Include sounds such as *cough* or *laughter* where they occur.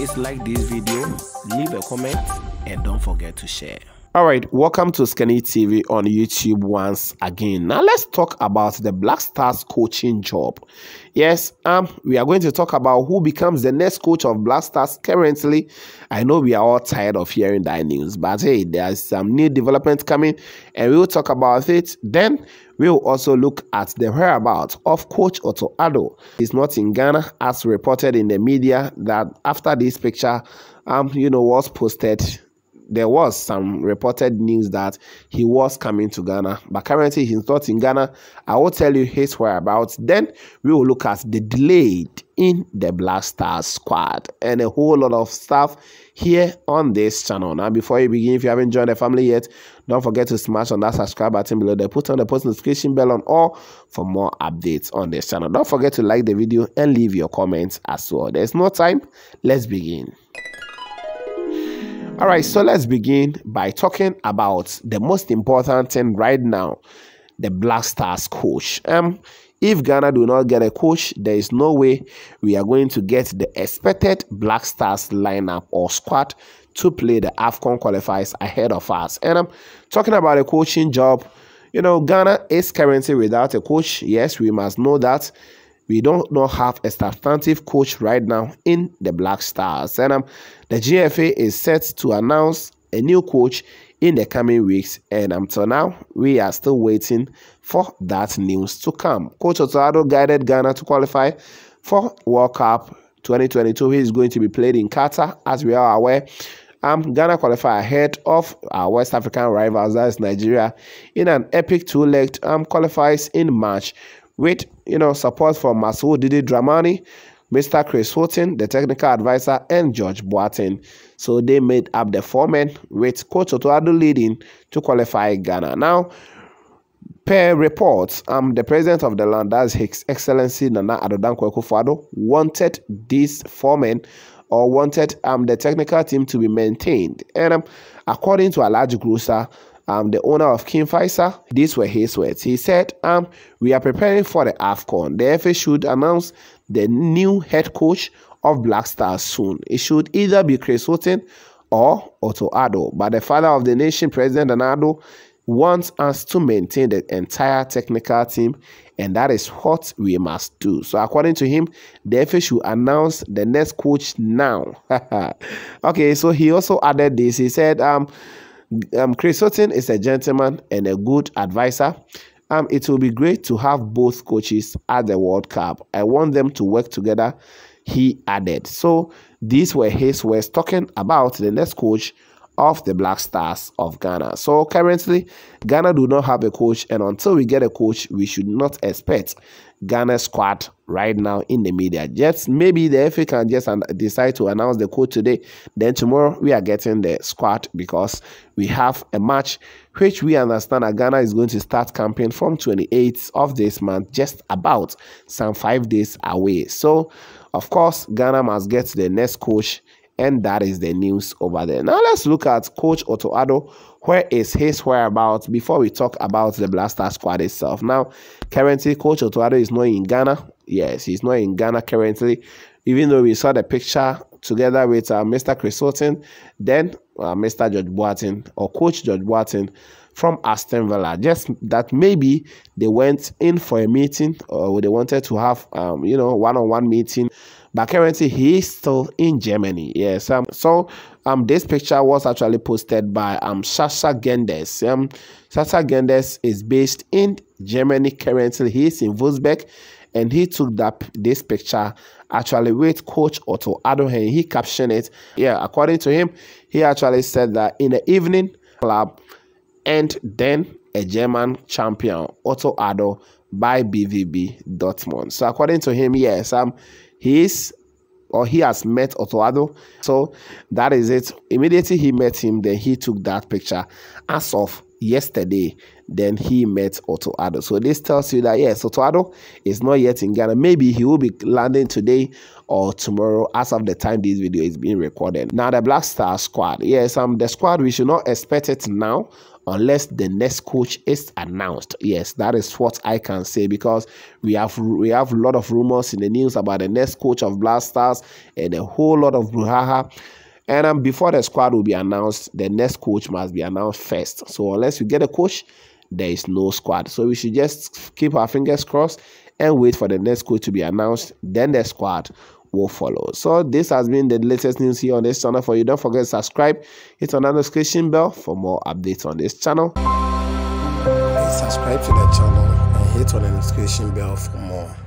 Please like this video, leave a comment, and don't forget to share. All right, welcome to Osikani TV on YouTube once again. Now let's talk about the Black Stars coaching job. Yes, um, we are going to talk about who becomes the next coach of Black Stars currently. I know we are all tired of hearing that news, but hey, there's some new development coming, and we'll talk about it. Then we'll also look at the whereabouts of Coach Otto Addo. He's not in Ghana, as reported in the media that after this picture, um, you know, was posted there was some reported news that he was coming to Ghana, but currently he's not in Ghana. I will tell you his whereabouts. Then we will look at the delayed in the Black squad and a whole lot of stuff here on this channel. Now, before you begin, if you haven't joined the family yet, don't forget to smash on that subscribe button below there. Put on the post notification bell on all for more updates on this channel. Don't forget to like the video and leave your comments as well. There's no time. Let's begin. All right, so let's begin by talking about the most important thing right now the Black Stars coach. Um, if Ghana do not get a coach, there is no way we are going to get the expected Black Stars lineup or squad to play the AFCON qualifiers ahead of us. And I'm talking about a coaching job. You know, Ghana is currently without a coach. Yes, we must know that we don't not have a substantive coach right now in the Black Stars. And um, the GFA is set to announce a new coach in the coming weeks, and until now, we are still waiting for that news to come. Coach Otto guided Ghana to qualify for World Cup 2022. He is going to be played in Qatar, as we are aware. Um, Ghana qualify ahead of our West African rivals, that is Nigeria, in an epic two-legged um, qualifies in March with you know support from Masud Didi Dramani, Mr. Chris Hughton, the technical advisor, and George Boateng. So they made up the four men with Coach Otto Addo leading to qualify Ghana. Now, per reports, um, the president of the land, that's His Excellency Nana Addo Dankwa Akufo-Addo, wanted these men or wanted um, the technical team to be maintained. And um, according to Alhaji Grusah, um, the owner of King Faisal, these were his words. He said, um, We are preparing for the AFCON. The FA should announce the new head coach of Black Stars soon. It should either be Chris Hughton or Otto Addo. But the father of the nation, President Addo, wants us to maintain the entire technical team, and that is what we must do. So, according to him, the FA should announce the next coach now. *laughs* okay, so he also added this. He said, um, um, Chris Hughton is a gentleman and a good advisor. Um, it will be great to have both coaches at the World Cup. I want them to work together, he added. So these were his words talking about the next coach of the Black Stars of Ghana. So currently, Ghana do not have a coach, and until we get a coach, we should not expect Ghana squad right now in the media. Just maybe the FA can just decide to announce the coach today. Then tomorrow we are getting the squad because we have a match which we understand that Ghana is going to start campaign from 28th of this month, just about some five days away. So, of course, Ghana must get the next coach and that is the news over there. Now let's look at Coach Otto. Where is his whereabouts before we talk about the Black Star squad itself? Now, currently, Coach Otto is not in Ghana. Yes, he's not in Ghana currently. Even though we saw the picture together with uh, Mr. Chris Hughton, then uh, Mr. George Boateng or Coach George Boateng from Aston Villa. Just that maybe they went in for a meeting or they wanted to have, um, you know, one-on-one meeting but currently he is still in Germany. Yes. Um, so um, this picture was actually posted by um Sasha Gendes. Um, Sasha Gendes is based in Germany currently. He is in Wolfsburg, and he took that this picture actually with Coach Otto and he captioned it. Yeah, according to him, he actually said that in the evening club, and then a German champion Otto Addo by BVB Dortmund. So according to him, yes, um, he is or he has met Otto Addo. So that is it. Immediately he met him, then he took that picture. As of yesterday, then he met Otto Addo. So this tells you that yes, Otto Addo is not yet in Ghana. Maybe he will be landing today or tomorrow as of the time this video is being recorded. Now the Black Star squad. Yes, um the squad we should not expect it now unless the next coach is announced. Yes, that is what I can say because we have we have a lot of rumors in the news about the next coach of Black Stars and a whole lot of brouhaha. And um, before the squad will be announced, the next coach must be announced first. So unless we get a coach, there is no squad. So we should just keep our fingers crossed and wait for the next coach to be announced. Then the squad will follow. So this has been the latest news here on this channel for you. Don't forget to subscribe, hit on the notification bell for more updates on this channel. Subscribe to the channel and hit on the notification bell for more.